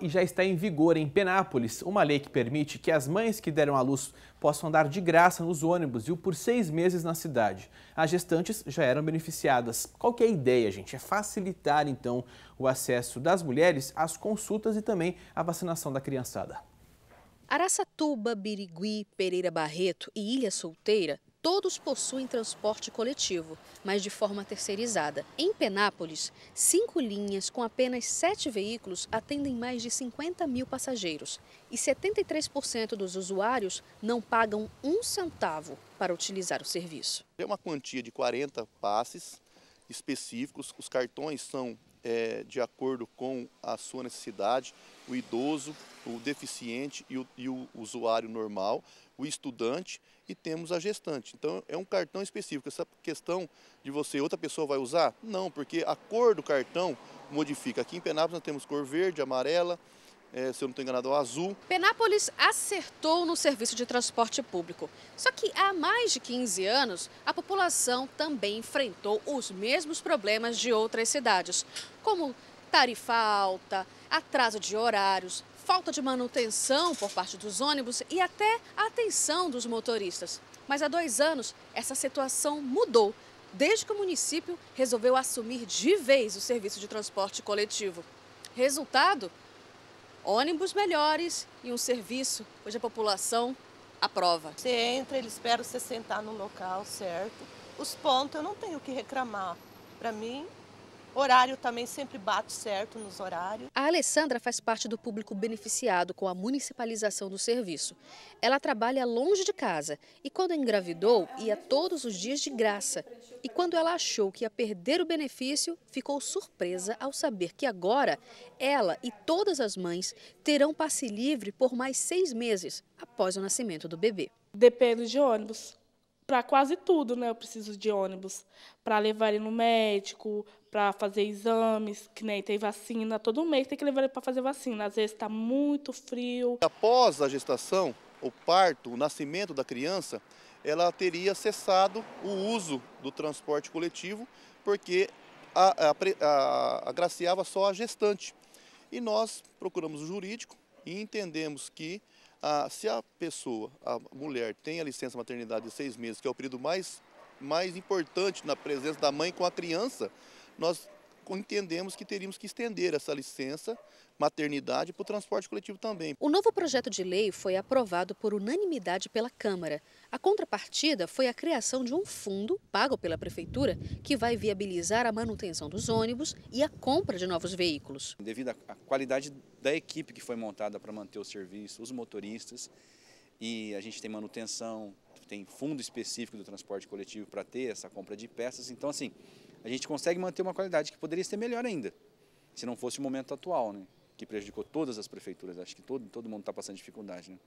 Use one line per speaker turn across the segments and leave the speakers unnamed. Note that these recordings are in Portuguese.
E já está em vigor em Penápolis uma lei que permite que as mães que deram à luz possam andar de graça nos ônibus e por seis meses na cidade. As gestantes já eram beneficiadas. Qual que é a ideia, gente? É facilitar, então, o acesso das mulheres às consultas e também à vacinação da criançada.
Araçatuba, Birigui, Pereira Barreto e Ilha Solteira Todos possuem transporte coletivo, mas de forma terceirizada. Em Penápolis, cinco linhas com apenas sete veículos atendem mais de 50 mil passageiros. E 73% dos usuários não pagam um centavo para utilizar o serviço.
É uma quantia de 40 passes específicos. Os cartões são é, de acordo com a sua necessidade, o idoso, o deficiente e o, e o usuário normal, o estudante e temos a gestante. Então é um cartão específico. Essa questão de você, outra pessoa vai usar? Não, porque a cor do cartão modifica. Aqui em Penápolis nós temos cor verde, amarela, é, se eu não estou enganado, é azul.
Penápolis acertou no serviço de transporte público. Só que há mais de 15 anos, a população também enfrentou os mesmos problemas de outras cidades, como tarifa alta, atraso de horários, falta de manutenção por parte dos ônibus e até a atenção dos motoristas. Mas há dois anos, essa situação mudou, desde que o município resolveu assumir de vez o serviço de transporte coletivo. Resultado? ônibus melhores e um serviço onde a população aprova.
Você entra, eles esperam você sentar no local certo. Os pontos eu não tenho o que reclamar. Para mim, Horário também sempre bate certo nos horários.
A Alessandra faz parte do público beneficiado com a municipalização do serviço. Ela trabalha longe de casa e quando engravidou ia todos os dias de graça. E quando ela achou que ia perder o benefício, ficou surpresa ao saber que agora ela e todas as mães terão passe livre por mais seis meses após o nascimento do bebê.
Depende de ônibus para quase tudo, né? Eu preciso de ônibus para levar ele no médico, para fazer exames, que nem tem vacina. Todo mês tem que levar ele para fazer vacina. Às vezes está muito frio.
Após a gestação, o parto, o nascimento da criança, ela teria cessado o uso do transporte coletivo, porque a, a, a, agraciava só a gestante. E nós procuramos o jurídico e entendemos que ah, se a pessoa, a mulher, tem a licença maternidade de seis meses, que é o período mais, mais importante na presença da mãe com a criança, nós entendemos que teríamos que estender essa licença maternidade para o transporte coletivo também.
O novo projeto de lei foi aprovado por unanimidade pela Câmara. A contrapartida foi a criação de um fundo pago pela Prefeitura que vai viabilizar a manutenção dos ônibus e a compra de novos veículos.
Devido à qualidade da equipe que foi montada para manter o serviço, os motoristas, e a gente tem manutenção, tem fundo específico do transporte coletivo para ter essa compra de peças. Então, assim, a gente consegue manter uma qualidade que poderia ser melhor ainda, se não fosse o momento atual, né? que prejudicou todas as prefeituras. Acho que todo, todo mundo está passando dificuldade. Né?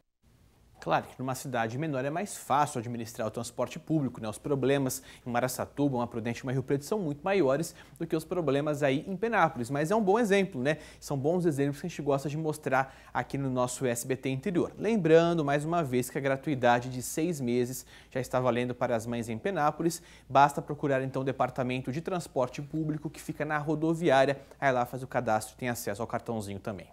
Claro que numa cidade menor é mais fácil administrar o transporte público, né? Os problemas em Maraçatuba, uma Prudente e uma Rio Preto são muito maiores do que os problemas aí em Penápolis, mas é um bom exemplo, né? São bons exemplos que a gente gosta de mostrar aqui no nosso SBT interior. Lembrando, mais uma vez, que a gratuidade de seis meses já está valendo para as mães em Penápolis. Basta procurar então o Departamento de Transporte Público que fica na rodoviária. Aí lá faz o cadastro e tem acesso ao cartãozinho também.